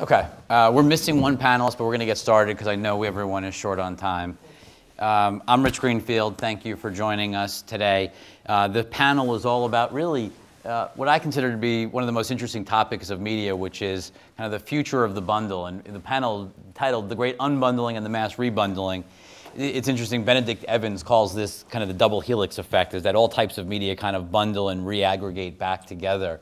Okay, uh, we're missing one panelist, but we're going to get started because I know everyone is short on time. Um, I'm Rich Greenfield. Thank you for joining us today. Uh, the panel is all about really uh, what I consider to be one of the most interesting topics of media, which is kind of the future of the bundle. And the panel titled The Great Unbundling and the Mass Rebundling. It's interesting, Benedict Evans calls this kind of the double helix effect, is that all types of media kind of bundle and reaggregate back together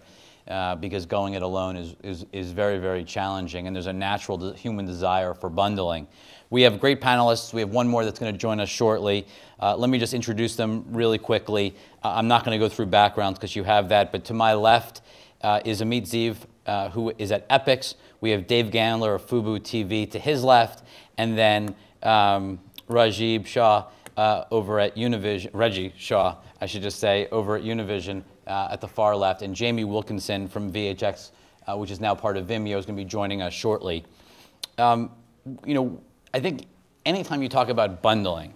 uh, because going it alone is, is, is very, very challenging, and there's a natural de- human desire for bundling. We have great panelists. We have one more that's going to join us shortly. Uh, let me just introduce them really quickly. Uh, I'm not going to go through backgrounds because you have that, but to my left uh, is Amit Ziv, uh, who is at Epix. We have Dave Gandler of Fubo TV to his left, and then um, Rajib Shah over at Univision, Reggie Shaw, I should just say, over at Univision uh, at the far left, and Jamie Wilkinson from VHX, uh, which is now part of Vimeo, is going to be joining us shortly. Um, you know, I think anytime you talk about bundling,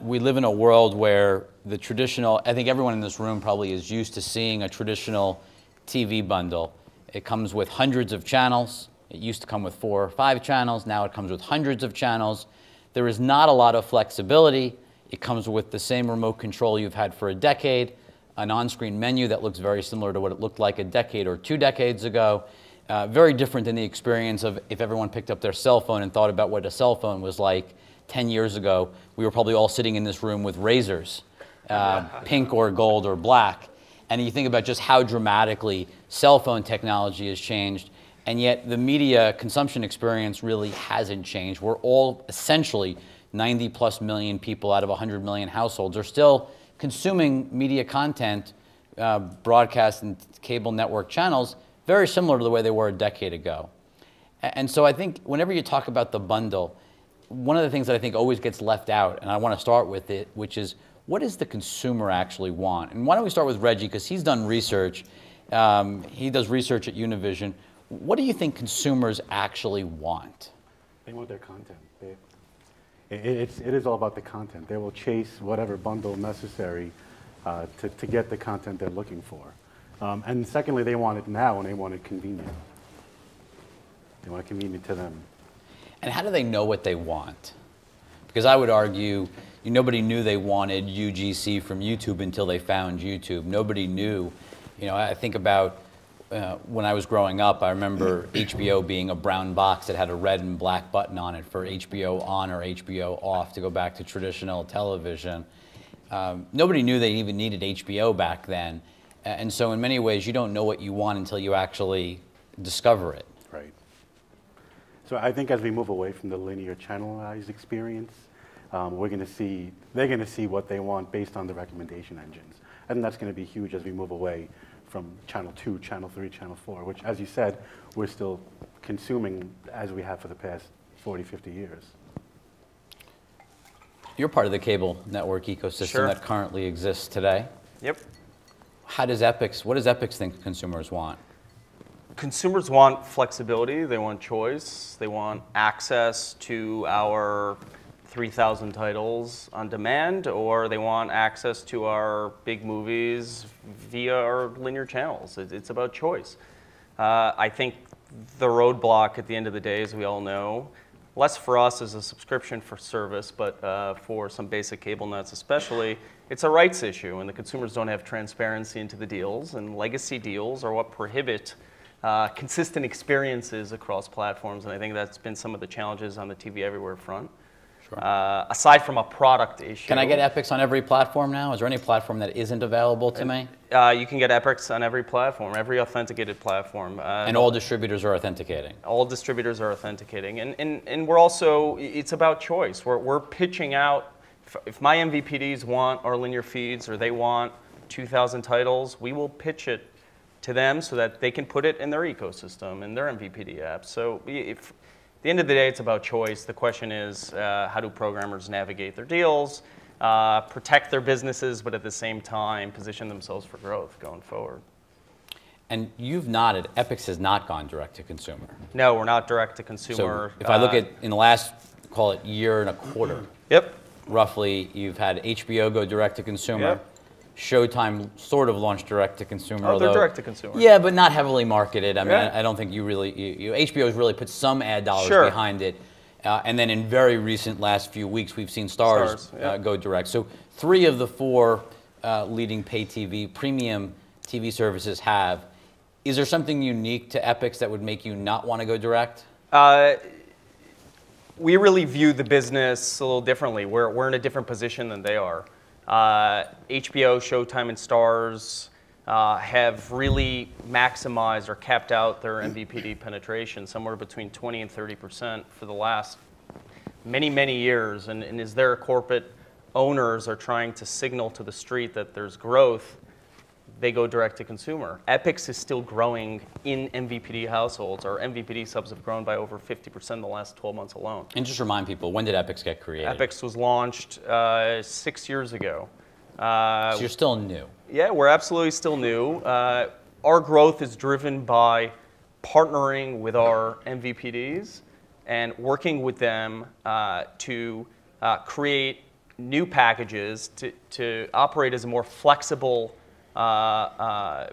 we live in a world where the traditional, I think everyone in this room probably is used to seeing a traditional TV bundle. It comes with hundreds of channels. It used to come with four or five channels. Now it comes with hundreds of channels. There is not a lot of flexibility. It comes with the same remote control you've had for a decade an on-screen menu that looks very similar to what it looked like a decade or two decades ago. Uh, very different than the experience of if everyone picked up their cell phone and thought about what a cell phone was like 10 years ago. We were probably all sitting in this room with Razrs, uh, pink or gold or black. And you think about just how dramatically cell phone technology has changed, and yet the media consumption experience really hasn't changed. We're all essentially 90 plus million people out of 100 million households are still consuming media content, uh, broadcast and cable network channels, very similar to the way they were a decade ago. And so I think whenever you talk about the bundle, one of the things that I think always gets left out, and I want to start with it, which is what does the consumer actually want? And why don't we start with Reggie, because he's done research. Um, he does research at Univision. What do you think consumers actually want? They want their content. It's, it is all about the content. They will chase whatever bundle necessary uh, to, to get the content they're looking for. Um, and secondly, they want it now and they want it convenient. They want it convenient to them. And how do they know what they want? Because I would argue nobody knew they wanted UGC from YouTube until they found YouTube. Nobody knew. You know, I think about uh, when I was growing up, I remember HBO being a brown box that had a red and black button on it for HBO on or HBO off to go back to traditional television. Um, nobody knew they even needed HBO back then. And so, in many ways, you don't know what you want until you actually discover it. Right. So, I think as we move away from the linear channelized experience, um, we're going to see, they're going to see what they want based on the recommendation engines. And that's going to be huge as we move away from channel two, channel three, channel four, which, as you said, we're still consuming as we have for the past 40, 50 years. You're part of the cable network ecosystem Sure. that currently exists today. Yep. How does Epix, what does Epix think consumers want? Consumers want flexibility, they want choice, they want access to our 3,000 titles on demand, or they want access to our big movies via our linear channels. It- It's about choice. Uh, I think the roadblock at the end of the day, as we all know, less for us as a subscription for service, but uh, for some basic cable nets especially, it's a rights issue, and the consumers don't have transparency into the deals, and legacy deals are what prohibit uh, consistent experiences across platforms, and I think that's been some of the challenges on the TV Everywhere front. Uh, aside from a product issue. Can I get Epix on every platform now? Is there any platform that isn't available to me? Uh, you can get Epix on every platform, every authenticated platform. Uh, And all distributors are authenticating. all distributors are authenticating. And, and, and we're also, it's about choice. We're, we're pitching out, if, if my MVPDs want our linear feeds or they want 2,000 titles, we will pitch it to them so that they can put it in their ecosystem, in their MVPD apps. So if, at the end of the day, it's about choice. The question is, uh, how do programmers navigate their deals, uh, protect their businesses, but at the same time position themselves for growth going forward? And you've nodded, Epix has not gone direct to consumer. No, we're not direct to So consumer. if I look uh, at, in the last, call it year and a quarter, Yep. roughly, you've had HBO go direct to consumer, Yep. Showtime sort of launched direct to consumer. Oh, they're although- direct to consumer. Yeah, but not heavily marketed. I mean, Yeah. I, I don't think you really, you, you, HBO's really put some ad dollars Sure. behind it. Uh, and then in very recent last few weeks, we've seen Starz, Starz, yeah. uh, go direct. So three of the four uh, leading pay TV, premium TV services have. Is there something unique to Epix that would make you not want to go direct? Uh, we really view the business a little differently. We're, we're in a different position than they are. Uh, HBO, Showtime, and Starz uh, have really maximized or capped out their MVPD penetration somewhere between 20 and 30 percent for the last many, many years. And, and as their corporate owners are trying to signal to the street that there's growth, they go direct to consumer. Epix is still growing in MVPD households. Our MVPD subs have grown by over 50% in the last 12 months alone. And just remind people, when did Epix get created? Epix was launched uh, six years ago. Uh, So you're still new. yeah, we're absolutely still new. Uh, our growth is driven by partnering with our MVPDs and working with them uh, to uh, create new packages to, to operate as a more flexible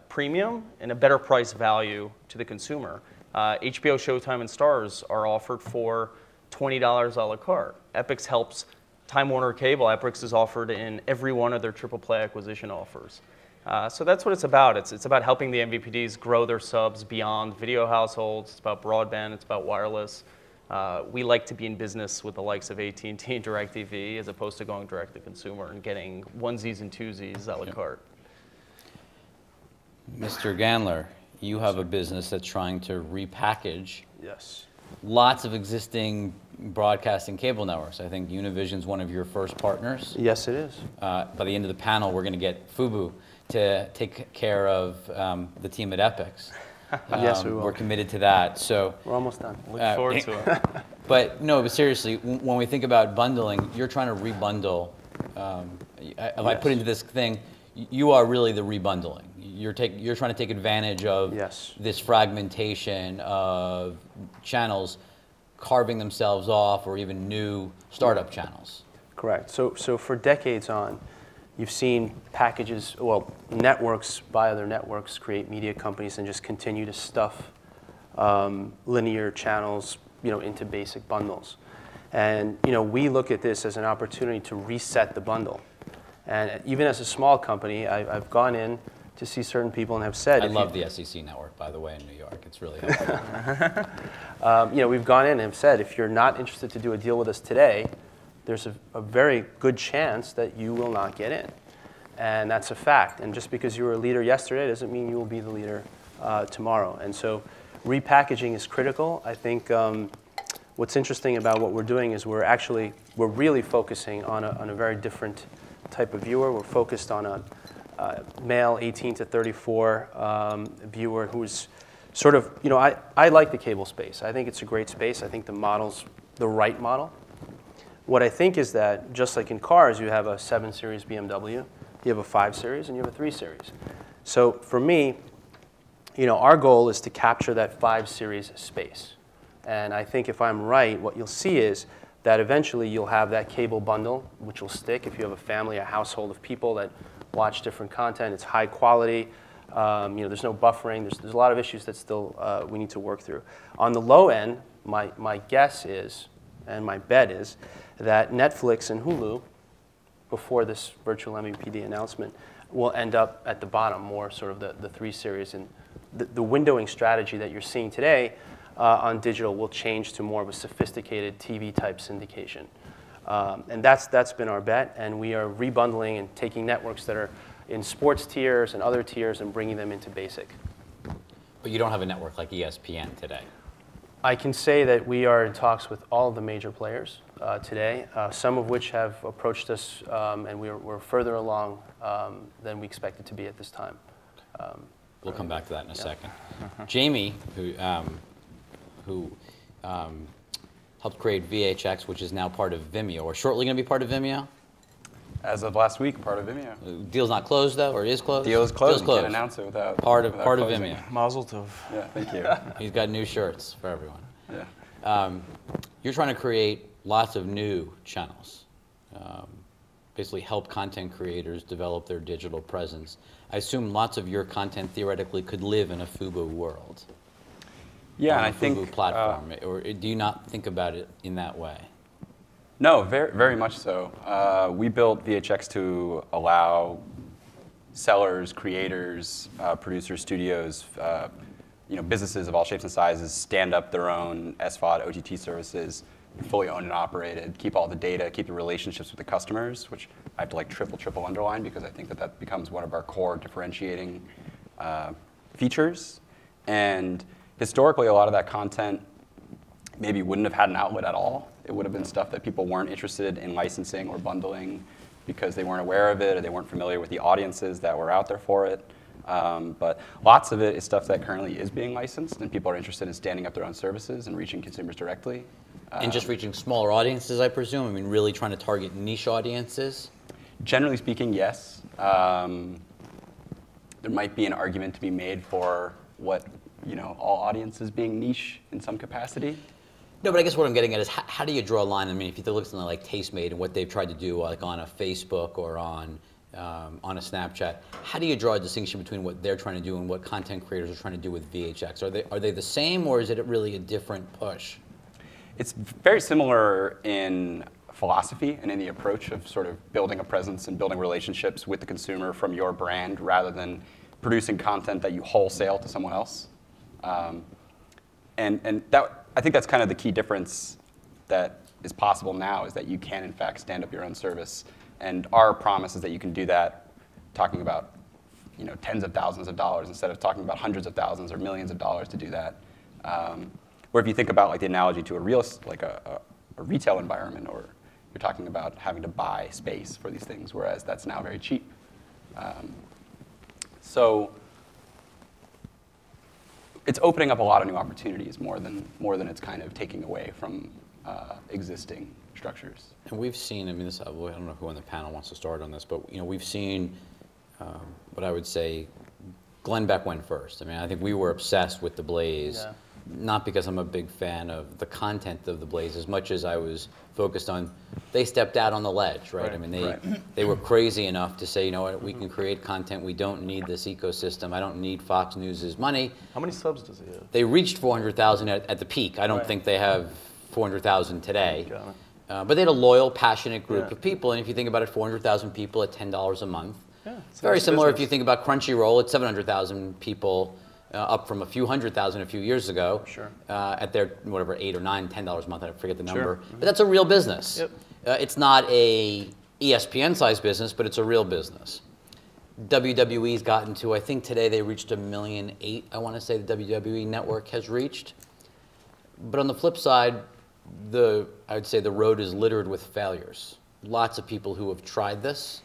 premium and a better price value to the consumer. Uh, HBO, Showtime, and Starz are offered for $20 a la carte. Epix helps Time Warner Cable. Epix is offered in every one of their triple play acquisition offers. Uh, so that's what it's about. It's, it's about helping the MVPDs grow their subs beyond video households. It's about broadband. It's about wireless. Uh, we like to be in business with the likes of AT&T and DirecTV as opposed to going direct to consumer and getting onesies and twosies a la carte. Mr. Gandler, you have a business that's trying to repackage Yes. lots of existing broadcasting cable networks. I think Univision's one of your first partners. Yes, it is. Uh, by the end of the panel, we're going to get Fubo to take care of um, the team at Epix. Yes, we Um, will. We're committed to that. So, We're almost done. Look Uh, forward to it. but no, but seriously, w- when we think about bundling, you're trying to rebundle. Um, I- if I put into this thing, y- you are really the rebundling. You're take, you're trying to take advantage of Yes. this fragmentation of channels carving themselves off, or even new startup channels. Correct. So, so for decades on, you've seen packages, well, networks buy other networks, create media companies, and just continue to stuff um, linear channels, you know, into basic bundles. And you know, we look at this as an opportunity to reset the bundle. And even as a small company, I, I've gone in to see certain people and have said, I if you- love the SEC network, by the way, in New York. It's really helpful. um, you know, we've gone in and have said, if you're not interested to do a deal with us today, there's a, a very good chance that you will not get in. And that's a fact. And just because you were a leader yesterday doesn't mean you will be the leader uh, tomorrow. And so repackaging is critical. I think um, what's interesting about what we're doing is we're actually, we're really focusing on a, on a very different type of viewer. We're focused on a uh, male 18 to 34 um, viewer who's sort of, you know, I, I like the cable space. I think it's a great space. I think the model's the right model. What I think is that just like in cars, you have a 7 Series BMW, you have a 5 Series, and you have a 3 Series. So for me, you know, our goal is to capture that 5 Series space. And I think if I'm right, what you'll see is that eventually you'll have that cable bundle, which will stick if you have a family, a household of people that watch different content. It's high quality. Um, you know, there's no buffering. There's, there's a lot of issues that still uh, we need to work through. On the low end, my, my guess is, and my bet is, that Netflix and Hulu, before this virtual MVPD announcement, will end up at the bottom, more sort of the, the three series. And the, the windowing strategy that you're seeing today uh, on digital will change to more of a sophisticated TV type syndication. Um, and that's, that's been our bet. And we are rebundling and taking networks that are in sports tiers and other tiers and bringing them into basic. But you don't have a network like ESPN today. I can say that we are in talks with all of the major players uh, today, uh, some of which have approached us, um, and we're, we're further along um, than we expected to be at this time. Um, We'll come back to that in a second. Jamie, who, um, who um, helped create VHX, which is now part of Vimeo, or shortly going to be part of Vimeo. As of last week, part of Vimeo. Deal's not closed though, or it is closed. Deal is closed. Deal's You can't announce it without Part of without part of. Vimeo. Mazel tov. Yeah, thank you. He's got new shirts for everyone. yeah. Um, you're trying to create lots of new channels. Um, basically help content creators develop their digital presence. I assume lots of your content theoretically could live in a Fubo world. Yeah, on and a I think uh, platform, or do you not think about it in that way? No, very, very much so. Uh, we built VHX to allow sellers, creators, uh, producers, studios, uh, you know, businesses of all shapes and sizes stand up their own SVOD OTT services, fully owned and operated, keep all the data, keep the relationships with the customers, which I have to like triple, triple underline because I think that that becomes one of our core differentiating uh, features. And historically, a lot of that content maybe wouldn't have had an outlet at all. It would have been stuff that people weren't interested in licensing or bundling because they weren't aware of it or they weren't familiar with the audiences that were out there for it. Um, but lots of it is stuff that currently is being licensed and people are interested in standing up their own services and reaching consumers directly. And just reaching smaller audiences, I presume? I mean, really trying to target niche audiences? Generally speaking, yes. Um, there might be an argument to be made for what you know all audiences being niche in some capacity. No, but I guess what I'm getting at is how, how do you draw a line? I mean, if you look at something like Tastemade and what they've tried to do, like on a Facebook or on um, on a Snapchat, how do you draw a distinction between what they're trying to do and what content creators are trying to do with VHX? Are they are they the same, or is it really a different push? It's very similar in philosophy and in the approach of sort of building a presence and building relationships with the consumer from your brand rather than producing content that you wholesale to someone else. Um, and and that, I think that's kind of the key difference that is possible now is that you can, in fact, stand up your own service. And our promise is that you can do that talking about you know, tens of thousands of dollars instead of talking about hundreds of thousands or millions of dollars to do that. Um, or if you think about like the analogy to a real, like a, a, a retail environment, or you're talking about having to buy space for these things, whereas that's now very cheap. Um, so it's opening up a lot of new opportunities more than more than it's kind of taking away from uh, existing structures. And we've seen, I mean, this, I don't know who on the panel wants to start on this, but, you know, we've seen um, what I would say, Glenn Beck went first. I mean, I think we were obsessed with The Blaze, Yeah. Not because I'm a big fan of the content of The Blaze, as much as I was focused on, they stepped out on the ledge, right? I mean, they, Right. they were crazy enough to say, you know what, we can create content, we don't need this ecosystem, I don't need Fox News' money. How many subs does he have? They reached 400,000 at, at the peak. I don't Right. think they have 400,000 today. Uh, but they had a loyal, passionate group Yeah. of people. And if you think about it, 400,000 people at $10 a month. Yeah, it's It's very similar if you think about Crunchyroll at 700,000 people, uh, up from a few hundred thousand a few years ago. Sure. Uh, at their, whatever, 8 or 9, $10 a month, I forget the Sure. number. But that's a real business. Yep. Uh, it's not a ESPN-sized business, but it's a real business. WWE's gotten to, I think today they reached a million eight, I want to say the WWE network has reached. But on the flip side, the I would say the road is littered with failures. Lots of people who have tried this,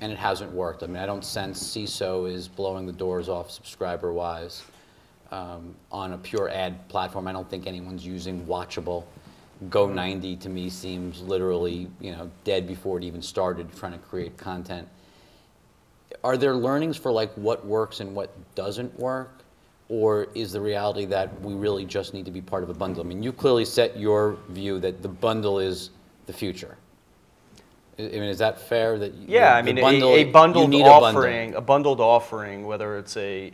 and it hasn't worked. I mean, I don't sense Seeso is blowing the doors off subscriber-wise um, on a pure ad platform. I don't think anyone's using Watchable. Go90 to me seems literally, you know, dead before it even started trying to create content. Are there learnings for like what works and what doesn't work? Or is the reality that we really just need to be part of a bundle? I mean, you clearly set your view that the bundle is the future. I mean, is that fair that? you- Yeah, I mean, bundle- a, a bundled need a bundle? offering, a bundled offering, whether it's a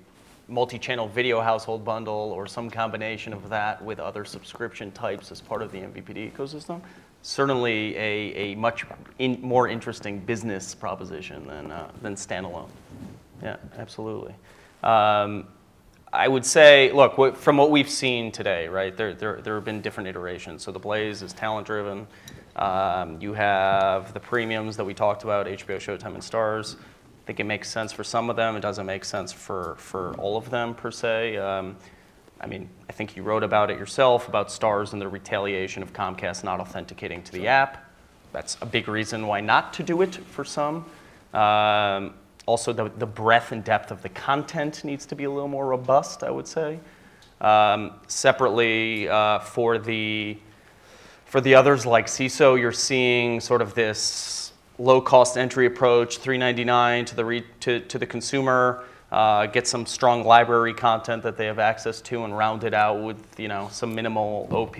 multi-channel video household bundle or some combination of that with other subscription types as part of the MVPD ecosystem, certainly a, a much in, more interesting business proposition than, uh, than standalone. Yeah, absolutely. Um, I would say, look, what, from what we've seen today, right, there, there, there have been different iterations. So the Blaze is talent driven. Um, you have the premiums that we talked about, HBO, Showtime, and Starz. I think it makes sense for some of them. It doesn't make sense for, for all of them, per se. Um, I mean, I think you wrote about it yourself, about Starz and the retaliation of Comcast not authenticating to the app. That's a big reason why not to do it for some. Um, also, the, the breadth and depth of the content needs to be a little more robust, I would say. Um, separately, uh, for the for the others like Seeso, you're seeing sort of this low-cost entry approach, 399 to the re, to, to the consumer. Uh, get some strong library content that they have access to, and round it out with you know some minimal OP.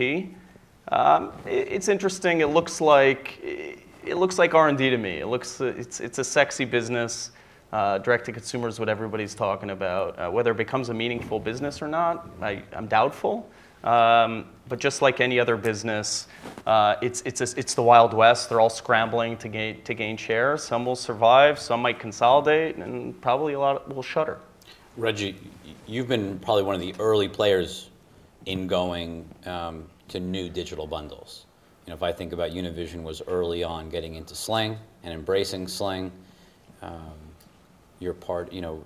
Um, it- it's interesting. It looks like it looks like R&D to me. It looks it's it's a sexy business. Uh, direct to consumer is what everybody's talking about. Uh, whether it becomes a meaningful business or not, I, I'm doubtful. Um, but just like any other business, uh, it's, it's, a, it's the Wild West. They're all scrambling to gain, to gain share. Some will survive, some might consolidate, and probably a lot will shutter. Reggie, you've been probably one of the early players in going um, to new digital bundles. You know, if I think about Univision was early on getting into Sling and embracing Sling. Um, you're part, you know,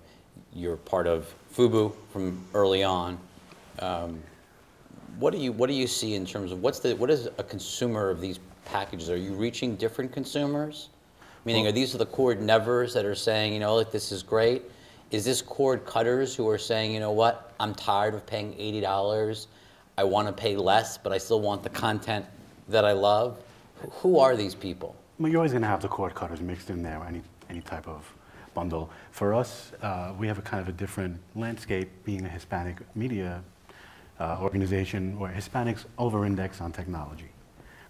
you're part of Fubo from early on. Um, what do you what do you see in terms of what's the what is a consumer of these packages? Are you reaching different consumers? Meaning, are these the cord nevers that are saying, you know, like this is great? Is this cord cutters who are saying, you know what, I'm tired of paying eighty dollars. I want to pay less, but I still want the content that I love. Who are these people? Well, you're always going to have the cord cutters mixed in there, any, any type of bundle. For us, uh, we have a kind of a different landscape being a Hispanic media uh, organization where Hispanics over-index on technology,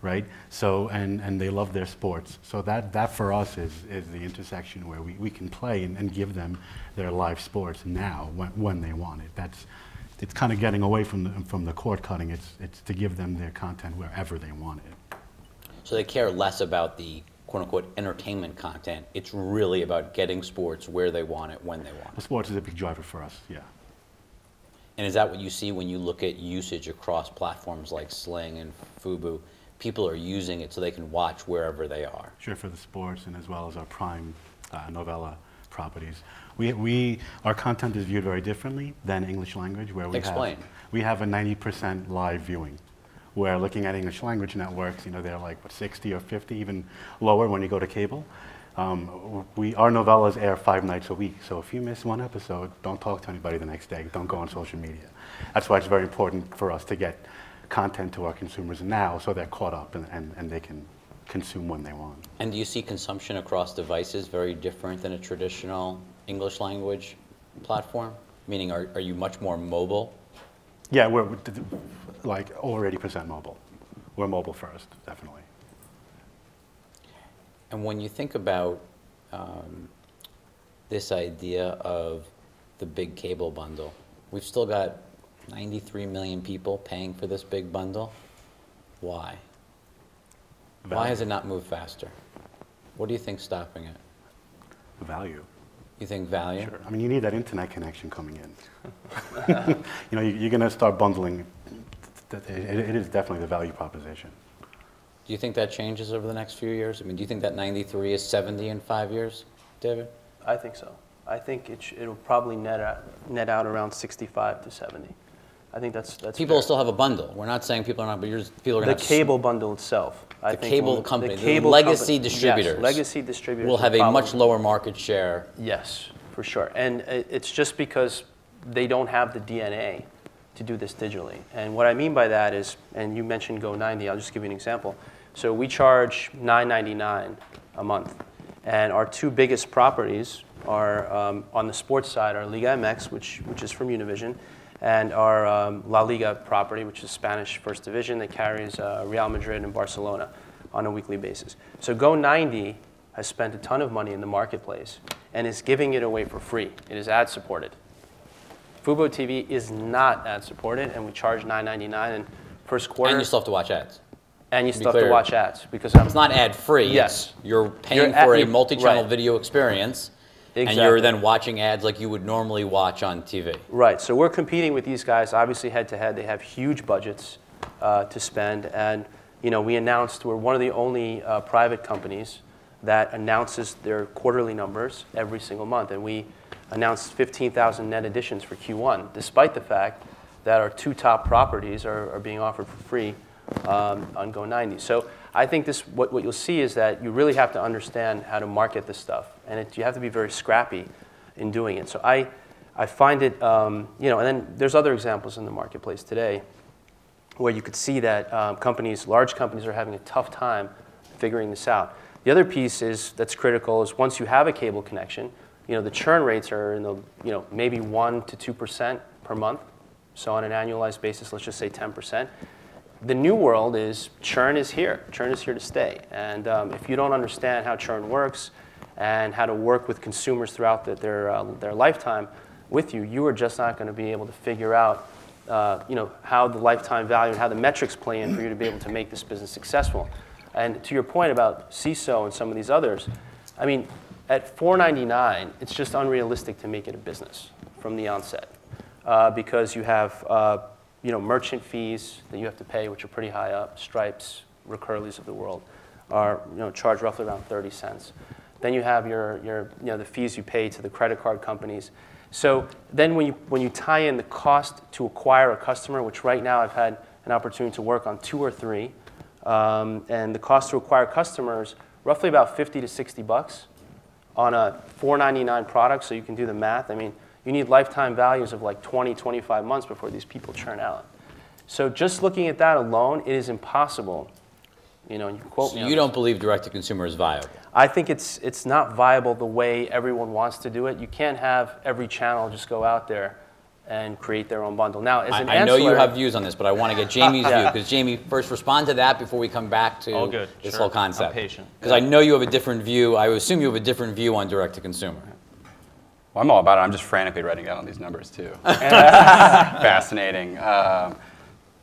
right? So, and, and they love their sports. So that, that for us is, is the intersection where we, we can play and, and give them their live sports now when, when they want it. That's, it's kind of getting away from the, from the cord cutting. It's, it's to give them their content wherever they want it. So they care less about the quote unquote entertainment content. It's really about getting sports where they want it, when they want it. sports is a big driver for us, yeah. And is that what you see when you look at usage across platforms like Sling and Fubo? People are using it so they can watch wherever they are. Sure, for the sports and as well as our prime uh, novela properties. We, we, our content is viewed very differently than English language, where we Explain. have we have a 90% live viewing. Where looking at English language networks, you know, they're like what 60 or 50, even lower when you go to cable. Um, we, our novelas air five nights a week, so if you miss one episode, don't talk to anybody the next day. Don't go on social media. That's why it's very important for us to get content to our consumers now, so they're caught up and, and, and they can consume when they want. And do you see consumption across devices very different than a traditional English language platform? Meaning, are, are you much more mobile? Yeah, we're we're d- d- like over 80% mobile. We're mobile first, definitely. And when you think about um, this idea of the big cable bundle, we've still got 93 million people paying for this big bundle. Why? Why has it not moved faster? What do you think stopping it? Value. You think value? Sure. I mean, you need that internet connection coming in. you know, you, you're going to start bundling. Th- th- It, it is definitely the value proposition. Do you think that changes over the next few years? I mean, do you think that 93 is 70 in five years, David? I think so. I think it sh- it'll probably net out, net out around 65 to 70. I think that's that's People fair. still have a bundle. We're not saying people are not, but you're, people are the going to have cable bundle itself. I The cable will- company, the cable legacy company- distributors Yes, legacy distributors will have a much lower market share. Yes, for sure. And it's just because they don't have the DNA to do this digitally. And what I mean by that is, and you mentioned Go 90, I'll just give you an example. So we charge $9.99 a month. And our two biggest properties are um, on the sports side are Liga MX, which, which is from Univision, and our um, La Liga property, which is Spanish First Division that carries uh, Real Madrid and Barcelona on a weekly basis. So Go 90 has spent a ton of money in the marketplace and is giving it away for free. It is ad supported. Fubo TV is not ad supported, and we charge $9.99 in first quarter. And you still have to watch ads. And you still have to clear. watch ads because I'm It's not ad free. Yes. You're paying You're at- for a you're- multi-channel right. video experience, and Exactly. you're then watching ads like you would normally watch on TV. Right. So we're competing with these guys, obviously head to head. They have huge budgets uh, to spend, and you know we announced we're one of the only uh, private companies that announces their quarterly numbers every single month, and we announced 15,000 net additions for Q1, despite the fact that our two top properties are, are being offered for free um, on Go90. So I think this what, what you'll see is that you really have to understand how to market this stuff, and it, you have to be very scrappy in doing it. So I, I find it, um, you know, and then there's other examples in the marketplace today where you could see that um, companies, large companies, are having a tough time figuring this out. The other piece is that's critical is once you have a cable connection, you know, the churn rates are in the, you know, maybe one to two percent per month. So on an annualized basis, let's just say 10 percent. The new world is churn is here. Churn is here to stay. And um, if you don't understand how churn works and how to work with consumers throughout the, their, uh, their lifetime with you, you are just not going to be able to figure out uh, you know, how the lifetime value and how the metrics play in for you to be able to make this business successful. And to your point about Seeso and some of these others, I mean, at $4.99, it's just unrealistic to make it a business from the onset uh, because you have uh, you know, merchant fees that you have to pay, which are pretty high up. Stripes, Recurlys of the world are you know, charged roughly around 30 cents. Then you have your, your, you know, the fees you pay to the credit card companies. So then when you, when you tie in the cost to acquire a customer, which right now I've had an opportunity to work on two or three, um, and the cost to acquire customers, roughly about 50 to 60 bucks on a 4.99 product, so you can do the math. I mean, you need lifetime values of like 20, 25 months before these people churn out. So just looking at that alone, it is impossible. You know, you quote So me you don't believe direct-to-consumer is viable? I think it's it's not viable the way everyone wants to do it. You can't have every channel just go out there and create their own bundle. Now, as I, an I know you have views on this, but I want to get Jamie's view because Jamie, first respond to that before we come back to good, this sure. whole concept. I'm patient. Because I know you have a different view. I assume you have a different view on direct-to-consumer. Well, I'm all about it. I'm just frantically writing down all these numbers too. Fascinating. Um,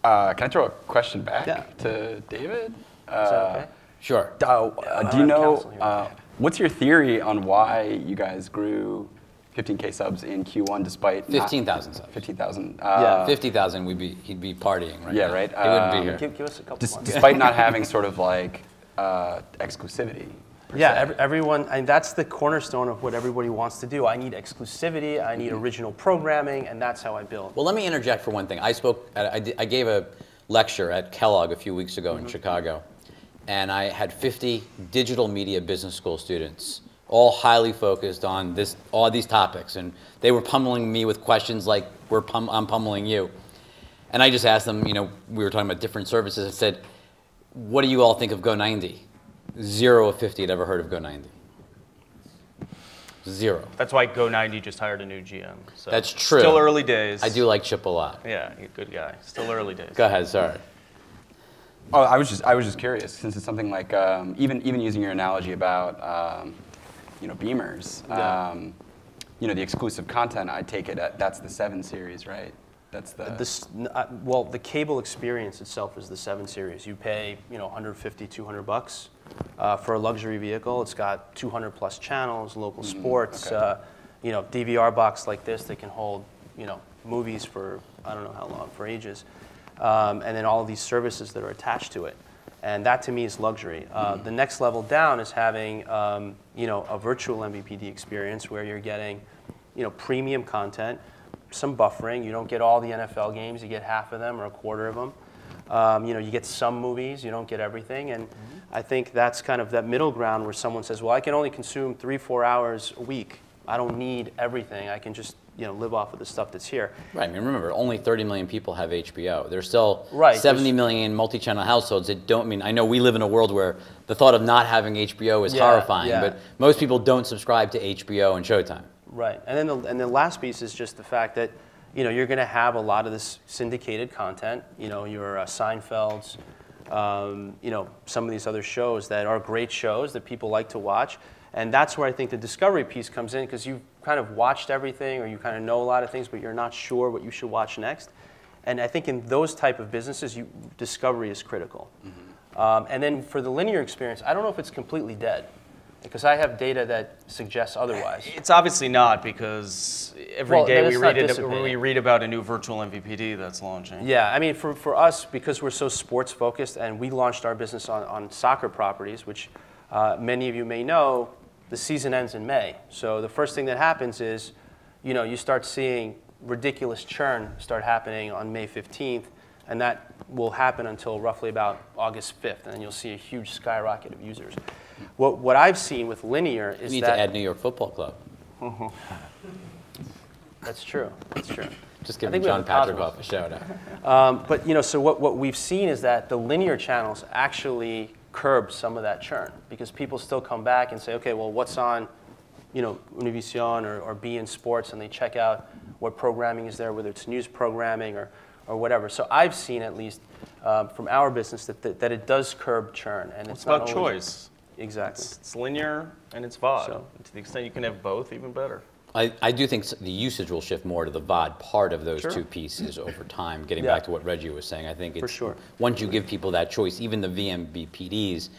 uh, can I throw a question back Yeah. to David? Is that okay? Sure. Uh, uh, do you know uh, what's your theory on why you guys grew 15k subs in Q1 despite not- 15,000 subs. 15,000. Yeah, Uh, 50,000, we'd be, he'd be partying right Yeah, now. right. He wouldn't be Um, here. Give, give us a couple Dis- months. despite not having sort of like uh, exclusivity. Yeah, every, everyone, and that's the cornerstone of what everybody wants to do. I need exclusivity, I need mm-hmm. original programming, and that's how I build. Well, let me interject for one thing. I spoke, I, I gave a lecture at Kellogg a few weeks ago in mm-hmm. Chicago, and I had 50 digital media business school students, all highly focused on this, all these topics, and they were pummeling me with questions like we're pum- I'm pummeling you, and I just asked them, you know, we were talking about different services. I said, "What do you all think of Go90?" Zero of 50 had ever heard of Go90. Zero. That's why Go90 just hired a new GM. So That's true. Still early days. I do like Chip a lot. Yeah, you're a good guy. Still early days. Go ahead, sorry. Oh, I was just I was just curious since it's something like um, even even using your analogy about um, you know Beamers, Yeah. um, you know the exclusive content. I take it at, that's the seven series, right? That's the This, uh, well, the cable experience itself is the 7 Series. You pay, you know, 150, 200 bucks uh, for a luxury vehicle. It's got 200 plus channels, local sports, okay. uh, you know, DVR box like this that can hold, you know, movies for I don't know how long, for ages, um, and then all of these services that are attached to it. And that to me is luxury. Uh, The next level down is having, um, you know, a virtual MVPD experience where you're getting, you know, premium content, some buffering. You don't get all the NFL games. You get half of them or a quarter of them. Um, you know, you get some movies. You don't get everything. And I think that's kind of that middle ground where someone says, well, I can only consume three, four hours a week. I don't need everything. I can just, you know, live off of the stuff that's here. Right. I mean, remember, only 30 million people have HBO. There's still Right, 70 there's- million multi-channel households that don't. I mean, I know we live in a world where the thought of not having HBO is Yeah, horrifying, yeah. but most people don't subscribe to HBO and Showtime. Right, and then the, and the last piece is just the fact that you know you're going to have a lot of this syndicated content. You know your uh, Seinfelds, um, you know some of these other shows that are great shows that people like to watch, and that's where I think the discovery piece comes in because you've kind of watched everything or you kind of know a lot of things, but you're not sure what you should watch next. And I think in those type of businesses, you, discovery is critical. Um, and then for the linear experience, I don't know if it's completely dead, because I have data that suggests otherwise. It's obviously not because every Well, day we read, it, we read about a new virtual MVPD that's launching. Yeah, I mean, for, for us, because we're so sports focused and we launched our business on, on soccer properties, which uh, many of you may know, the season ends in May. So the first thing that happens is, you know, you start seeing ridiculous churn start happening on May 15th, and that will happen until roughly about August 5th, and then you'll see a huge skyrocket of users. What, what I've seen with linear is that... You need that to add New York Football Club. that's true. That's true. Just giving think we have John Patrick off a shout out. Um, but you know, so what, what we've seen is that the linear channels actually curb some of that churn because people still come back and say, okay, well, what's on, you know, Univision or, or beIN Sports, and they check out what programming is there, whether it's news programming or, or whatever. So I've seen at least um, from our business that, that, that it does curb churn, and it's, It's not about always- choice. Exactly. It's, it's linear and it's VOD. So- to the extent you can have both, even better. I, I do think the usage will shift more to the VOD part of those Sure. two pieces over time, getting Yeah. back to what Reggie was saying. I think it's, sure. once you give people that choice, even the vMVPDs,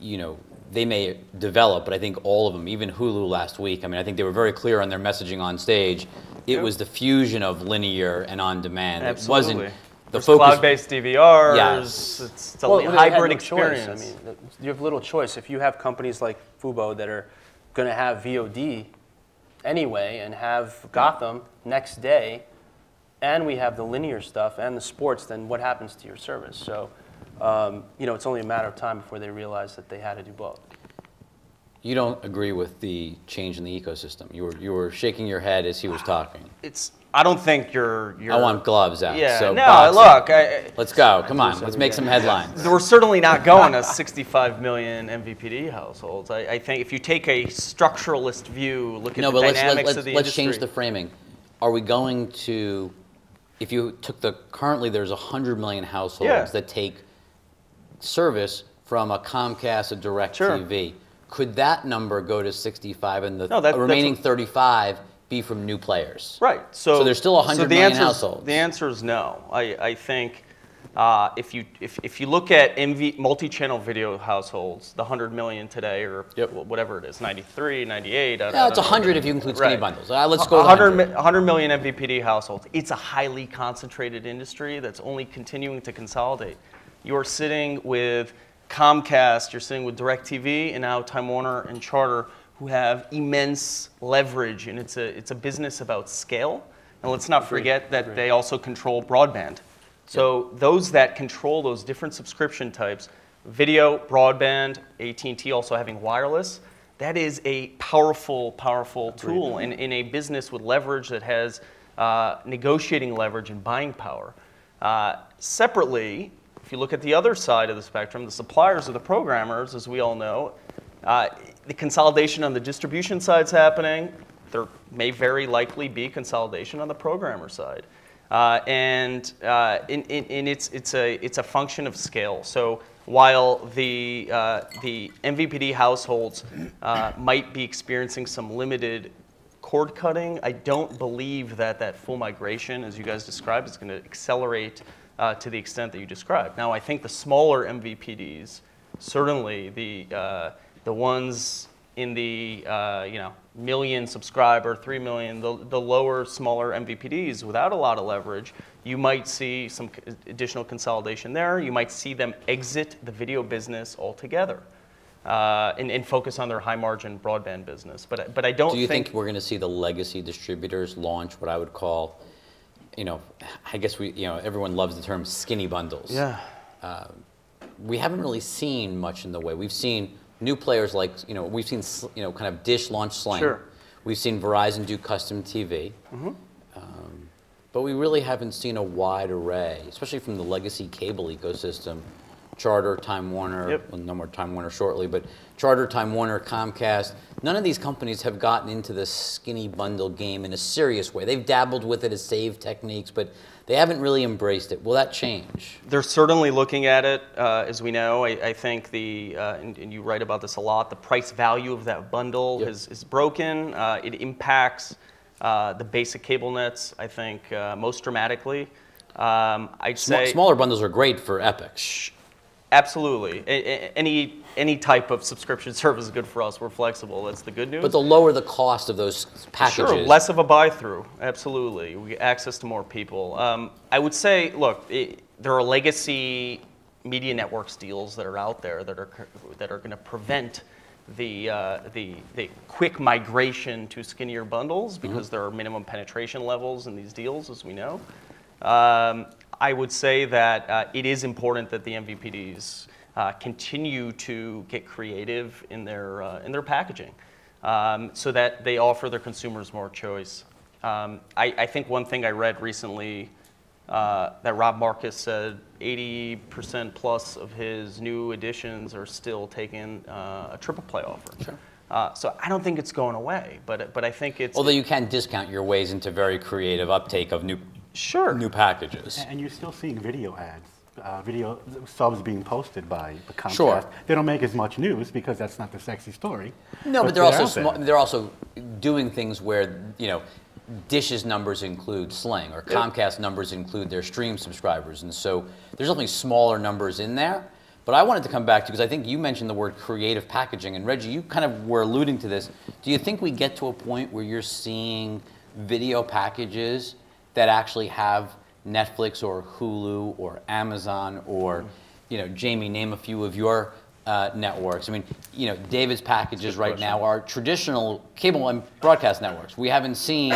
you know, they may develop, but I think all of them, even Hulu last week, I mean, I think they were very clear on their messaging on stage. It Yep. was the fusion of linear and on demand. It Absolutely. wasn't the There's focus. cloud-based DVRs. Yes. It's, it's a Well, li- they had hybrid no choice. experience. I mean, you have little choice. If you have companies like Fubo that are going to have VOD anyway and have Gotham next day, and we have the linear stuff and the sports, then what happens to your service? So, um, you know, it's only a matter of time before they realize that they had to do both. You don't agree with the change in the ecosystem. You were, you were shaking your head as he was talking. it's. I don't think you're. you're I want gloves out. Yeah. so no. boxing. Look. I, Let's go. Come on. Let's make some headlines. We're certainly not going to 65 million MVPD households. I, I think if you take a structuralist view, look at No, the but let's, dynamics let, let's, of the let's industry. change the framing. Are we going to, if you took the, currently there's 100 million households Yeah. that take service from a Comcast, a Sure. DirecTV. Could that number go to 65 and the No, that- remaining 35 be from new players? Right. So, So there's still 100 so the million households. The answer is no. I, I think uh, if, you, if, if you look at MV, multi-channel video households, the 100 million today, or Yep. whatever it is, 93, 98. I, I it's know. 100 if you include skinny Right. bundles. Uh, let's go 100, 100. 100 million MVPD households. It's a highly concentrated industry that's only continuing to consolidate. You're sitting with Comcast, you're sitting with DirecTV, and now Time Warner and Charter, who have immense leverage, and it's a, it's a business about scale. And let's not forget that they also control broadband. So those that control those different subscription types, video, broadband, AT&T also having wireless, that is a powerful, powerful tool in, in a business with leverage that has uh, negotiating leverage and buying power. Uh, separately, if you look at the other side of the spectrum, the suppliers or the programmers, as we all know, uh, the consolidation on the distribution side is happening. There may very likely be consolidation on the programmer side. Uh, and uh, in, in, in it's, it's, a, it's a function of scale. So while the, uh, the MVPD households uh, might be experiencing some limited cord cutting, I don't believe that that full migration, as you guys described, is going to accelerate uh, to the extent that you described. Now, I think the smaller MVPDs, certainly the, uh, the ones in the uh, you know million subscriber, three million, the, the lower, smaller MVPDs without a lot of leverage, you might see some additional consolidation there. You might see them exit the video business altogether. Uh, and, and focus on their high margin broadband business. But, but I don't Do you think, think we're going to see the legacy distributors launch what I would call, you know, I guess we, you know, everyone loves the term skinny bundles. Yeah. We haven't really seen much in the way. We've seen new players like, you know, we've seen, you know, kind of Dish launch Sling. Sure. We've seen Verizon do custom TV. Mm-hmm. Um, but we really haven't seen a wide array, especially from the legacy cable ecosystem. Charter, Time Warner, Yep. well, no more Time Warner shortly, but Charter, Time Warner, Comcast, none of these companies have gotten into the skinny bundle game in a serious way. They've dabbled with it as save techniques, but they haven't really embraced it. Will that change? They're certainly looking at it, uh, as we know. I, I think the, uh, and, and you write about this a lot, the price value of that bundle Yep. is, is broken. Uh, it impacts uh, the basic cable nets, I think, uh, most dramatically. Um, I'd Sm- say Smaller bundles are great for Epix. absolutely. A- any, any type of subscription service is good for us. We're flexible. That's the good news. But the lower the cost of those packages. Sure, less of a buy through. Absolutely, we get access to more people. Um, I would say, look, it, there are legacy media networks deals that are out there that are that are going to prevent the, uh, the the quick migration to skinnier bundles because there are minimum penetration levels in these deals, as we know. Um, I would say that uh, it is important that the MVPDs uh, continue to get creative in their uh, in their packaging um, so that they offer their consumers more choice. Um, I, I think one thing I read recently uh, that Rob Marcus said 80% plus of his new editions are still taking uh, a triple play offer. Sure. Uh, so I don't think it's going away, but, but I think it's. Although you can discount your ways into very creative uptake of new Sure. new packages. And you're still seeing video ads, uh, video subs being posted by Comcast. Sure. They don't make as much news because that's not the sexy story. No, but they're also out sma- there. they're also doing things where you know, Dish's numbers include Sling, or Comcast numbers include their stream subscribers, and so there's definitely smaller numbers in there. But I wanted to come back to because I think you mentioned the word creative packaging, and Reggie, you kind of were alluding to this. Do you think we get to a point where you're seeing video packages that actually have Netflix or Hulu or Amazon or, you know, Jamie, name a few of your uh, networks. I mean, you know, David's packages right now are traditional cable and broadcast networks. We haven't seen,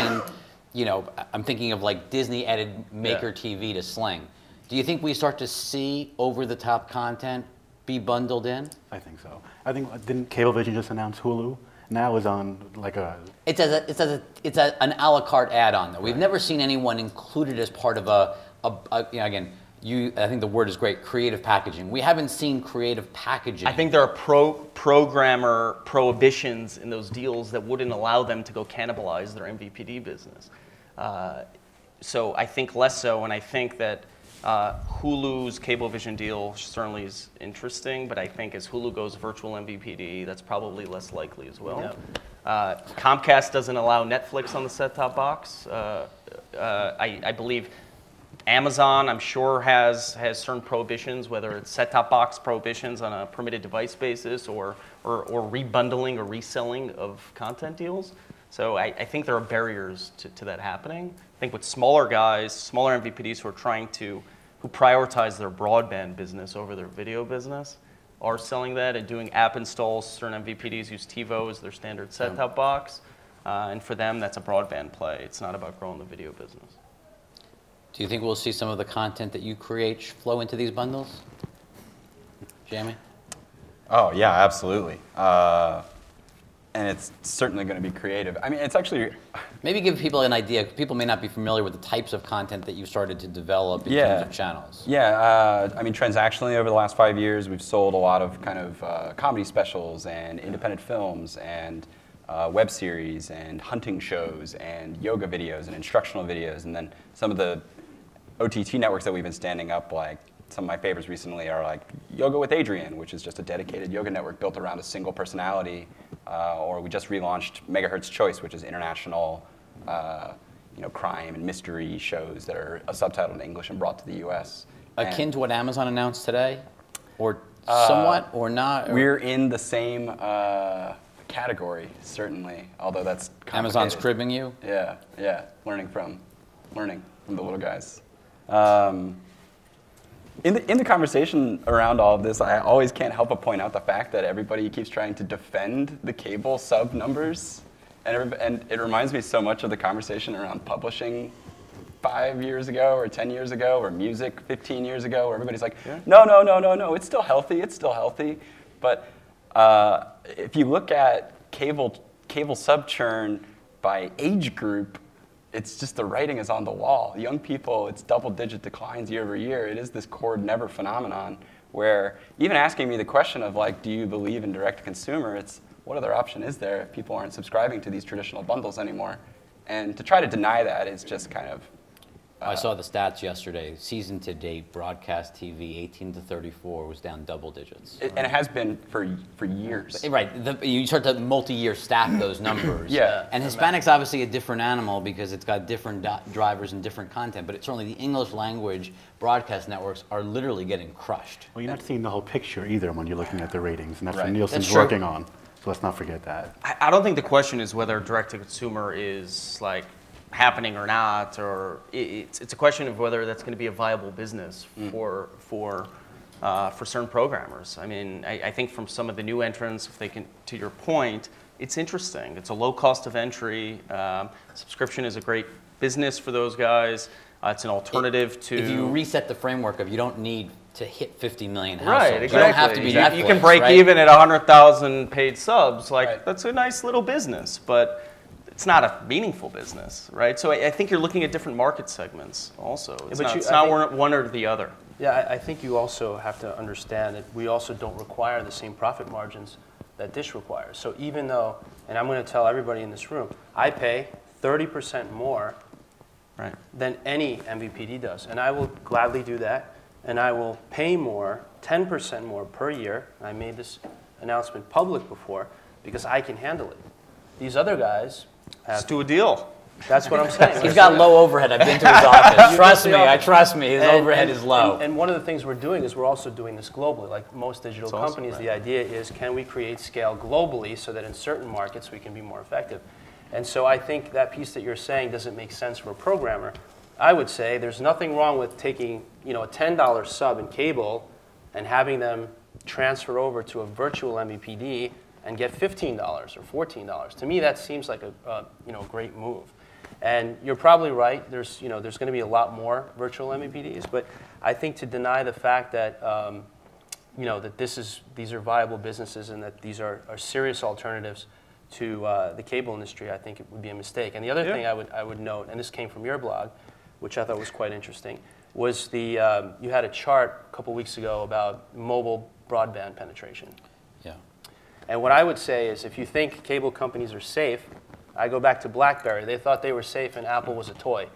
you know, I'm thinking of like Disney added Maker TV to Sling. Do you think we start to see over-the-top content be bundled in? I think so. I think didn't Cablevision just announce Hulu? Now is on like a It's as a, it's as a, it's a, an a la carte add-on though. We've never seen anyone included as part of a, a, a you know, again, you, I think the word is great, creative packaging. We haven't seen creative packaging. I think there are pro programmer prohibitions in those deals that wouldn't allow them to go cannibalize their MVPD business. Uh, so I think less so, and I think that uh, Hulu's Cablevision deal certainly is interesting, but I think as Hulu goes virtual MVPD, that's probably less likely as well. Uh, Comcast doesn't allow Netflix on the set-top box. Uh, uh, I, I believe Amazon, I'm sure, has, has certain prohibitions, whether it's set-top box prohibitions on a permitted device basis or, or, or rebundling or reselling of content deals. So I, I think there are barriers to, to that happening. I think with smaller guys, smaller MVPDs who are trying to, who prioritize their broadband business over their video business, are selling that and doing app installs. Certain MVPDs use TiVo as their standard set-top box. Uh, and for them, that's a broadband play. It's not about growing the video business. Do you think we'll see some of the content that you create flow into these bundles? Jamie? Oh yeah, absolutely. Uh, and it's certainly going to be creative. I mean, it's actually Maybe give people an idea. People may not be familiar with the types of content that you started to develop in Yeah. terms of channels. Yeah, uh, I mean, transactionally over the last five years, we've sold a lot of kind of uh, comedy specials and independent films and uh, web series and hunting shows and yoga videos and instructional videos. And then some of the OTT networks that we've been standing up, like some of my favorites recently are like Yoga with Adriene, which is just a dedicated yoga network built around a single personality. Uh, or we just relaunched MHz Choice, which is international, uh, you know, crime and mystery shows that are subtitled in English and brought to the U.S. Akin And to what Amazon announced today? Or somewhat, or not? or- we're in the same uh, category, certainly. Although that's Amazon's cribbing you? Yeah, yeah, learning from, learning from the little guys. Um, in the, in the conversation around all of this, I always can't help but point out the fact that everybody keeps trying to defend the cable sub numbers. And, and it reminds me so much of the conversation around publishing five years ago or 10 years ago or music 15 years ago where everybody's like, no, no, no, no, no, it's still healthy, it's still healthy. But uh, if you look at cable, cable sub churn by age group, it's just the writing is on the wall. Young people, it's double digit declines year over year. It is this cord never phenomenon where even asking me the question of like, do you believe in direct to consumer? It's what other option is there if people aren't subscribing to these traditional bundles anymore? And to try to deny that is just kind of I saw the stats yesterday. Season to date, broadcast TV, 18 to 34, was down double digits. It, and it has been for for years. Right. The, you start to multi-year stack those numbers. Yeah. And Hispanic's obviously a different animal because it's got different do- drivers and different content. But it's certainly the English language broadcast networks are literally getting crushed. Well, you're not seeing the whole picture either when you're looking at the ratings, and that's Right. what Nielsen's That's working on. So let's not forget that. I, I don't think the question is whether direct to consumer is like happening or not, or it's, it's a question of whether that's going to be a viable business for for uh, for certain programmers. I mean, I, I think from some of the new entrants, if they can, to your point, it's interesting. It's a low cost of entry. Um, subscription is a great business for those guys. Uh, it's an alternative to If you reset the framework of you don't need to hit 50 million households. Right, You don't have to be you, Netflix, you can break right? even at 100,000 paid subs. Like, Right. that's a nice little business, but it's not a meaningful business, right? So I, I think you're looking at different market segments also. It's but not, you- it's not think- one, one or the other. Yeah, I, I think you also have to understand that we also don't require the same profit margins that Dish requires. So even though, and I'm going to tell everybody in this room, I pay 30% more Right. than any MVPD does. And I will gladly do that. And I will pay more, 10% more per year. I made this announcement public before because I can handle it. These other guys Let's do a deal. that's what I'm saying. He's got low overhead. I've been to his office. Trust me, the I trust me. His And- overhead and- is low. And, and one of the things we're doing is we're also doing this globally. Like most digital That's awesome, companies, right. the idea is can we create scale globally so that in certain markets we can be more effective? And so I think that piece that you're saying doesn't make sense for a programmer. I would say there's nothing wrong with taking you know, a $10 sub in cable and having them transfer over to a virtual MVPD and get $15 or $14. To me, that seems like a, a you know, great move. And you're probably right. There's, you know, there's going to be a lot more virtual MVPDs, but I think to deny the fact that, um, you know, that this is, these are viable businesses and that these are, are serious alternatives to uh, the cable industry, I think it would be a mistake. And the other Yeah. thing I would, I would note, and this came from your blog, which I thought was quite interesting, was the, um, you had a chart a couple weeks ago about mobile broadband penetration. And what I would say is if you think cable companies are safe, I go back to BlackBerry. They thought they were safe and Apple was a toy,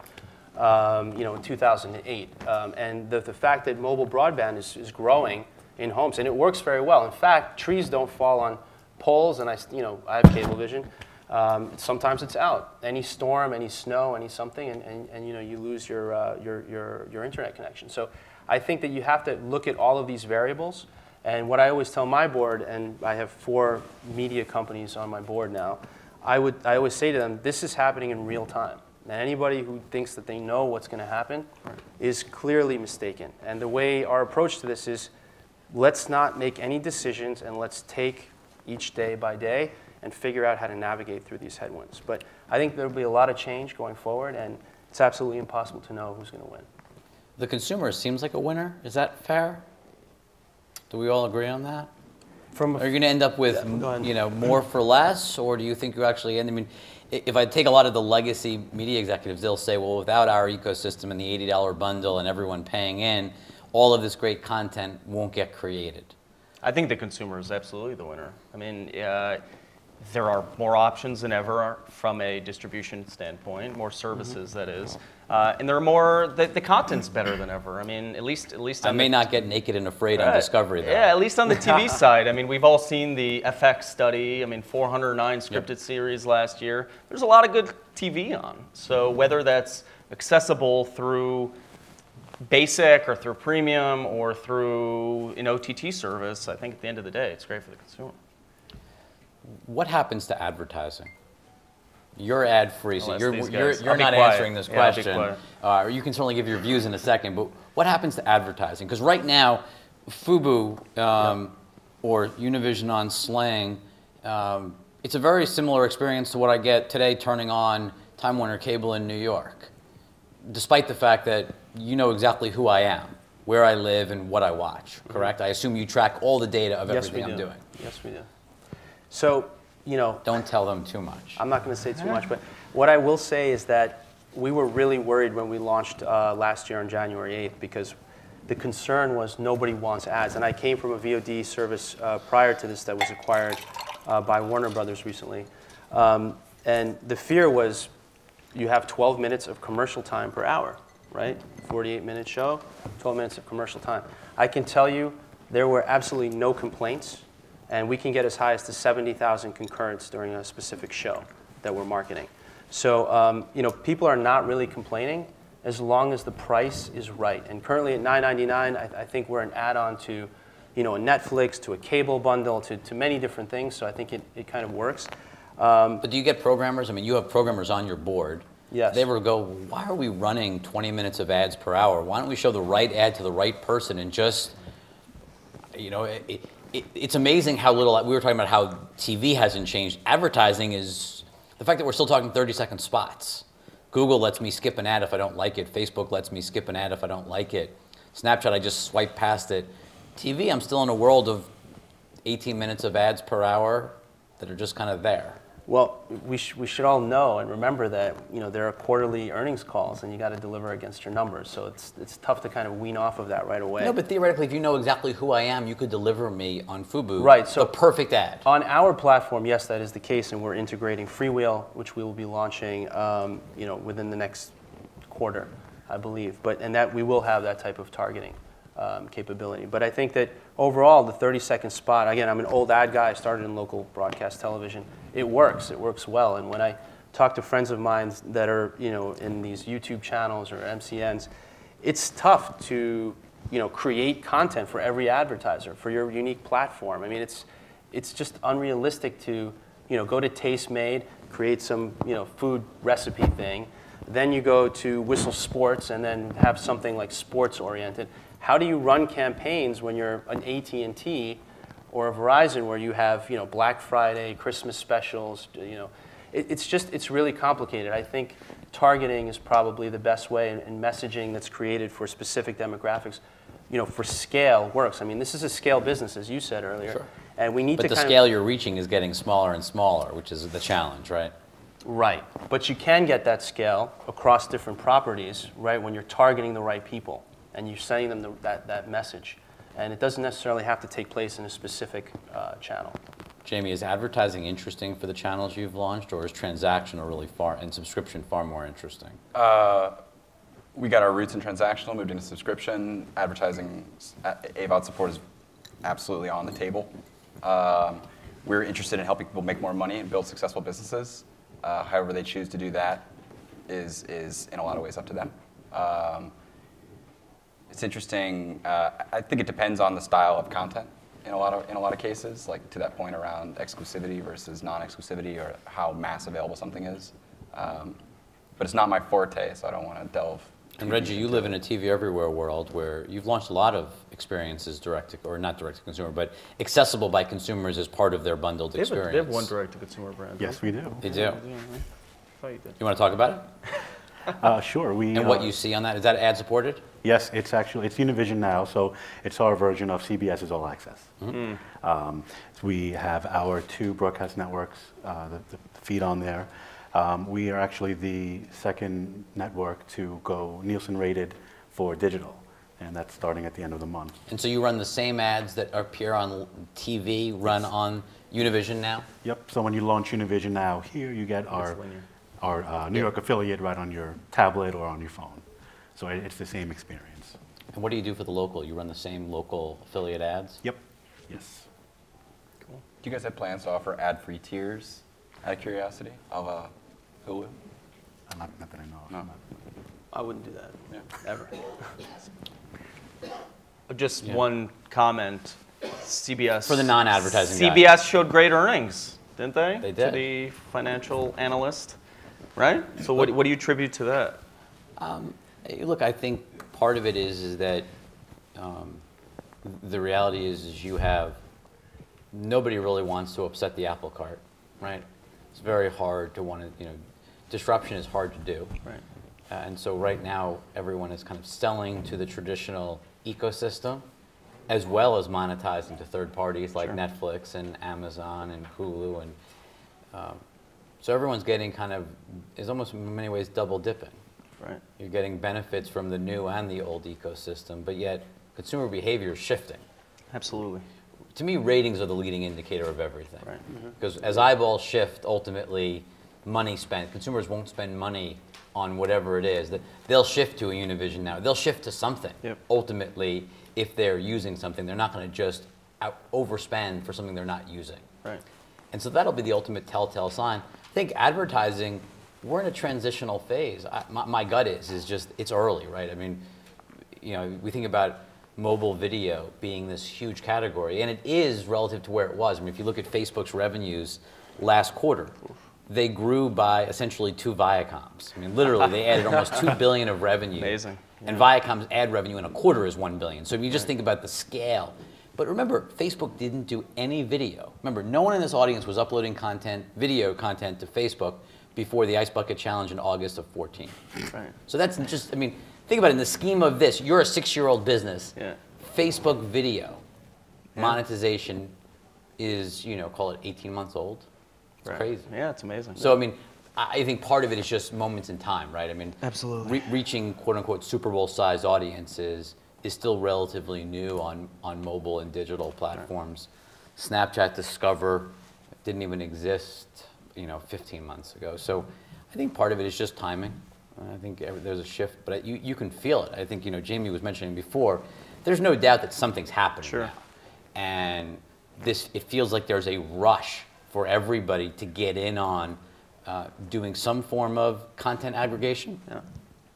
um, you know, in 2008. Um, and the, the fact that mobile broadband is, is growing in homes, and it works very well. In fact, trees don't fall on poles, and I, you know, I have Cablevision. Um, sometimes it's out. Any storm, any snow, any something, and, and, and you know, you lose your, uh, your, your, your internet connection. So I think that you have to look at all of these variables. And what I always tell my board, and I have four media companies on my board now, I, would, I always say to them, this is happening in real time. And anybody who thinks that they know what's going to happen is clearly mistaken. And the way our approach to this is let's not make any decisions and let's take each day by day and figure out how to navigate through these headwinds. But I think there'll be a lot of change going forward, and it's absolutely impossible to know who's going to win. The consumer seems like a winner. Is that fair? Do we all agree on that? From Are you going to end up with, Yeah, you know, more for less, or do you think you actually end? I mean, if I take a lot of the legacy media executives, they'll say, well, without our ecosystem and the $80 bundle and everyone paying in, all of this great content won't get created. I think the consumer is absolutely the winner. I mean, uh, there are more options than ever from a distribution standpoint, more services that is, uh, and there are more. The, the content's better than ever. I mean, at least at least I may the, not get naked and afraid on Discovery, though. Yeah, at least on the TV side. I mean, we've all seen the FX study. I mean, 409 scripted series last year. There's a lot of good TV on. So whether that's accessible through basic or through premium or through an OTT service, I think at the end of the day, it's great for the consumer. What happens to advertising? You're ad free, so you're, these you're, guys. you're I'll be not quiet. answering this Yeah, I'll be question. quiet. Uh, you can certainly give your views in a second, but what happens to advertising? Because right now, Fubo um, or Univision on Sling, um, it's a very similar experience to what I get today turning on Time Warner Cable in New York, despite the fact that you know exactly who I am, where I live, and what I watch, correct? I assume you track all the data of Mm-hmm. yes, we everything do. I'm doing. Yes, we do. So, you know, Don't tell them too much. I'm not going to say too much, but what I will say is that we were really worried when we launched uh, last year on January 8th because the concern was nobody wants ads. And I came from a VOD service uh, prior to this that was acquired uh, by Warner Brothers recently. Um, and the fear was you have 12 minutes of commercial time per hour, right? 48 minute show, 12 minutes of commercial time. I can tell you there were absolutely no complaints, and we can get as high as to 70,000 concurrents during a specific show that we're marketing. So, um, you know, people are not really complaining as long as the price is right. And currently at $9.99, I, I think we're an add-on to, you know, a Netflix, to a cable bundle, to, to many different things. So I think it, it kind of works. Um, But do you get programmers? I mean, you have programmers on your board. Yes. They ever go, why are we running 20 minutes of ads per hour? Why don't we show the right ad to the right person and just, you know, it, it, it's amazing how little, we were talking about how TV hasn't changed. Advertising is, the fact that we're still talking 30 second spots. Google lets me skip an ad if I don't like it. Facebook lets me skip an ad if I don't like it. Snapchat, I just swipe past it. TV, I'm still in a world of 18 minutes of ads per hour that are just kind of there. Well, we, sh- we should all know and remember that you know there are quarterly earnings calls, and you got to deliver against your numbers. So it's it's tough to kind of wean off of that right away. No, but theoretically, if you know exactly who I am, you could deliver me on Fubo Right, so- the perfect ad. On our platform, yes, that is the case, and we're integrating Freewheel, which we will be launching, um, you know, within the next quarter, I believe. But and that we will have that type of targeting um, capability. But I think that overall, the 30-second spot. Again, I'm an old ad guy. I started in local broadcast television. It works. It works well. And when I talk to friends of mine that are you know in these YouTube channels or MCNs, it's tough to you know create content for every advertiser for your unique platform. I mean, it's it's just unrealistic to you know go to Tastemade, create some you know food recipe thing, then you go to Whistle Sports and then have something like sports oriented. How do you run campaigns when you're an AT&T or a Verizon where you have you know Black Friday, Christmas specials, you know? It, it's just it's really complicated. I think targeting is probably the best way and, and messaging that's created for specific demographics you know, for scale works. I mean, this is a scale business, as you said earlier. Sure. And we need But to the scale of, you're reaching is getting smaller and smaller, which is the challenge, right? Right. But you can get that scale across different properties, right, when you're targeting the right people and you're sending them the, that, that message. And it doesn't necessarily have to take place in a specific uh, channel. Jamie, is advertising interesting for the channels you've launched, or is transactional really far and subscription far more interesting? we got our roots in transactional, moved into subscription. Advertising, uh, AVOD support is absolutely on the table. Um, we're interested in helping people make more money and build successful businesses. Uh, however, they choose to do that is, is in a lot of ways up to them. Um, it's interesting. Uh, I think it depends on the style of content in a lot of in a lot of cases, like to that point around exclusivity versus non-exclusivity, or how mass available something is. Um, but it's not my forte, so I don't want to delve. And Reggie, you live in a TV everywhere world where you've launched a lot of experiences direct to, or not direct to consumer, but accessible by consumers as part of their bundled They have, a, experience. they have one direct-to-consumer brand. Yes, we do. They do. thought you did. You want to talk about it Uh, sure. We, and what uh, you see on that? Is that ad supported? Yes, it's actually, it's Univision now, so it's our version of CBS's All Access. Um, so we have our two broadcast networks, uh, the, the feed on there. Um, we are actually the second network to go Nielsen rated for digital, and that's starting at the end of the month. And so you run the same ads that appear on TV, run on Univision now? Yep, so when you launch Univision now, here you get our, linear. Our uh, New York affiliate right on your tablet or on your phone. So it- it's the same experience. And what do you do for the local? You run the same local affiliate ads? Yep, yes. Cool. Do you guys have plans to offer ad-free tiers? Out of curiosity, of uh, Hulu? Uh, Not, not that I know of. No. not- I wouldn't do that, Yeah. ever. Just Yeah. one comment. CBS. For the non-advertising guy. CBS showed great earnings, didn't they? They did. To did. the financial analyst, right? So what, what do you attribute to that? Hey, Look, I think part of it is, is that um, the reality is, is you have, nobody really wants to upset the apple cart, right? It's very hard to want to, you know, disruption is hard to do. Right. Uh, And so right now, everyone is kind of selling to the traditional ecosystem as well as monetizing to third parties like Netflix and Amazon and Hulu. And um, so everyone's getting kind of, is almost in many ways double dipping. Right. You're getting benefits from the new and the old ecosystem, but yet consumer behavior is shifting. Absolutely. To me, ratings are the leading indicator of everything. Right. Mm-hmm. Because as eyeballs shift, ultimately, money spent, consumers won't spend money on whatever it is. That They'll shift to a Univision now. They'll shift to something. Yep. Ultimately, if they're using something, they're not going to just out- overspend for something they're not using. Right. And so that'll be the ultimate telltale sign. I think advertising, we're in a transitional phase. I, my, my gut is, is just, it's early, right? I mean, you know, we think about mobile video being this huge category, and it is relative to where it was. I mean, if you look at Facebook's revenues last quarter, they grew by essentially two Viacoms. I mean, literally, they added almost two billion of revenue. Amazing. And Viacom's ad revenue in a quarter is one billion. So if you just think about the scale. But remember, Facebook didn't do any video. Remember, no one in this audience was uploading content, video content to Facebook before the Ice Bucket Challenge in August of 14. Right. So that's just, I mean, think about it in the scheme of this. You're a six year old business. Yeah. Facebook video monetization is, you know, call it 18 months old. It's Right. crazy. Yeah, it's amazing. So, I mean, I I think part of it is just moments in time, right? I mean, Absolutely. re- reaching quote unquote Super Bowl sized audiences is still relatively new on, on mobile and digital platforms. Snapchat Discover didn't even exist, you know, 15 months ago. So I think part of it is just timing. I think there's a shift, but you, you can feel it. I think, you know, Jamie was mentioning before, there's no doubt that something's happening Sure. now. And this, it feels like there's a rush for everybody to get in on uh, doing some form of content aggregation. Yeah.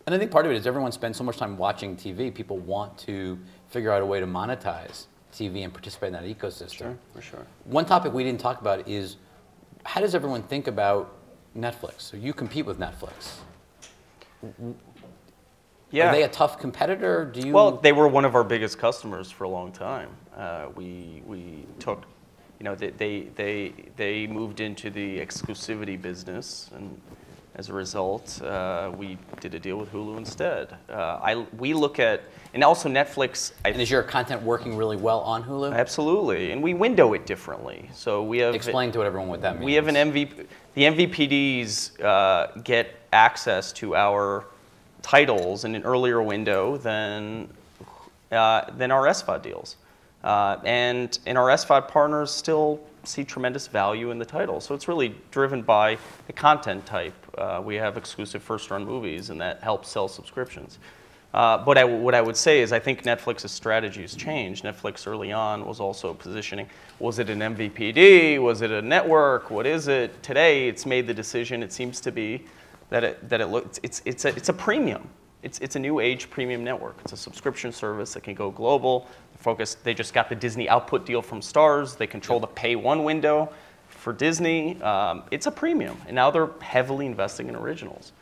And I think part of it is everyone spends so much time watching TV, people want to figure out a way to monetize TV and participate in that ecosystem. Sure, for sure. One topic we didn't talk about is how does everyone think about Netflix? So you compete with Netflix. Yeah. Are they a tough competitor? Do you? Well, they were one of our biggest customers for a long time. Uh, we we took, you know, they, they they they moved into the exclusivity business, and as a result, uh, we did a deal with Hulu instead. Uh, I we look at and also Netflix. I, and is your content working really well on Hulu? absolutely, and we window it differently. So we have Explain to everyone what that means. we have an MVP. The MVPDs uh, get access to our titles in an earlier window than uh, than our SVOD deals, uh, and and our SVOD partners still see tremendous value in the title. So it's really driven by the content type. Uh, we have exclusive first-run movies, and that helps sell subscriptions. Uh, but I, what I would say is I think Netflix's strategy has changed. Netflix early on was also positioning, was it an MVPD? Was it a network? What is it? Today, it's made the decision, it seems to be, that it, that it looks, it's, it's, a, it's a premium. It's, it's a new age premium network. It's a subscription service that can go global. Focus, they just got the Disney output deal from Starz. They control the pay one window for Disney. Um, it's a premium. And now they're heavily investing in originals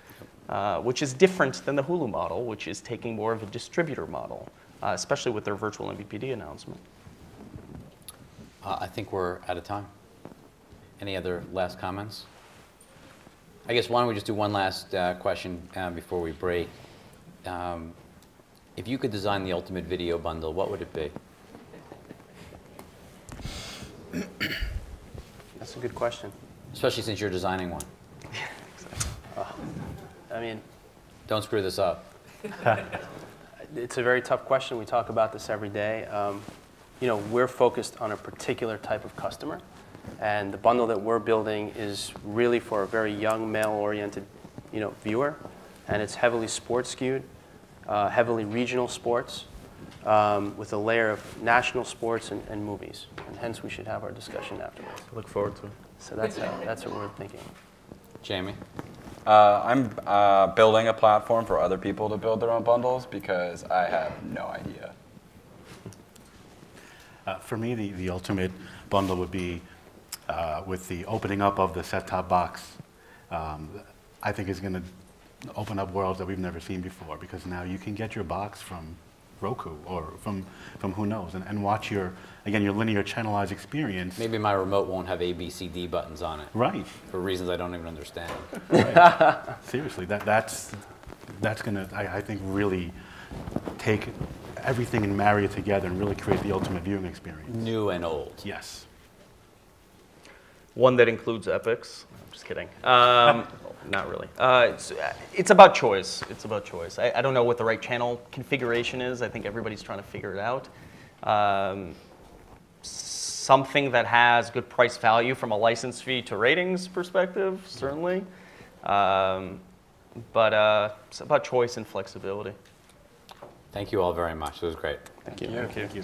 uh, which is different than the Hulu model, which is taking more of a distributor model, uh, especially with their virtual MVPD announcement. Uh, I think we're out of time. Any other last comments? I guess why don't we just do one last uh, question uh, before we break? Um, if you could design the ultimate video bundle, what would it be? That's a good question. Especially since you're designing one. I mean, Don't screw this up. it's a very tough question. We talk about this every day. Um, you know, we're focused on a particular type of customer, and the bundle that we're building is really for a very young male-oriented, you know, viewer, and it's heavily sports skewed, uh, heavily regional sports, um, with a layer of national sports and, and movies. And hence, we should have our discussion afterwards. Look forward to it. So that's how, that's what we're thinking. Jamie? Uh, I'm uh, building a platform for other people to build their own bundles because I have no idea. Uh, For me, the, the ultimate bundle would be uh, with the opening up of the set-top box. Um, I think is going to open up worlds that we've never seen before because now you can get your box from Roku or from, from who knows and, and watch your, again, your linear channelized experience. Maybe my remote won't have A, B, C, D buttons on it Right. for reasons I don't even understand. Seriously, that, that's, that's going to, I, I think, really take everything and marry it together and really create the ultimate viewing experience. New and old. Yes. One that includes Epix. I'm just kidding. Um, not really. Uh, it's, it's about choice. It's about choice. I, I don't know what the right channel configuration is. I think everybody's trying to figure it out. Um, something that has good price value from a license fee to ratings perspective, certainly. Um, but uh, it's about choice and flexibility. Thank you all very much. It was great. Thank you. Thank you.